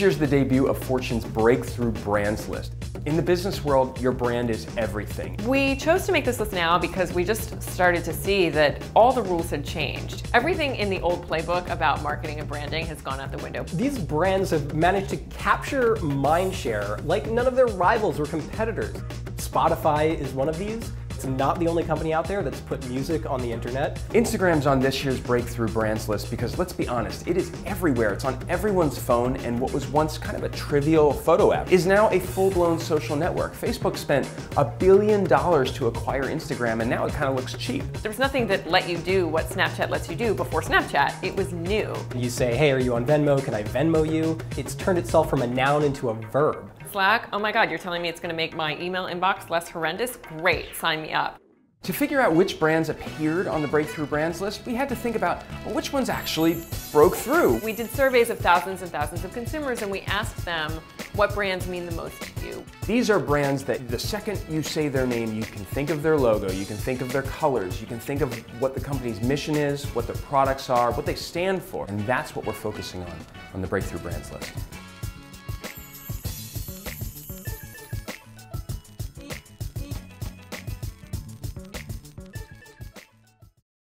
This year's the debut of Fortune's Breakthrough Brands list. In the business world, your brand is everything. We chose to make this list now because we just started to see that all the rules had changed. Everything in the old playbook about marketing and branding has gone out the window. These brands have managed to capture mindshare like none of their rivals or competitors. Spotify is one of these. It's not the only company out there that's put music on the internet. Instagram's on this year's Breakthrough Brands list because let's be honest, it is everywhere. It's on everyone's phone, and what was once kind of a trivial photo app is now a full-blown social network. Facebook spent a billion dollars to acquire Instagram, and now it kind of looks cheap. There was nothing that let you do what Snapchat lets you do before Snapchat. It was new. You say, hey, are you on Venmo? Can I Venmo you? It's turned itself from a noun into a verb. Slack, oh my God, you're telling me it's gonna make my email inbox less horrendous? Great, sign me up. To figure out which brands appeared on the Breakthrough Brands list, we had to think about well, which ones actually broke through. We did surveys of thousands and thousands of consumers and we asked them what brands mean the most to you. These are brands that the second you say their name, you can think of their logo, you can think of their colors, you can think of what the company's mission is, what their products are, what they stand for. And that's what we're focusing on on the Breakthrough Brands list.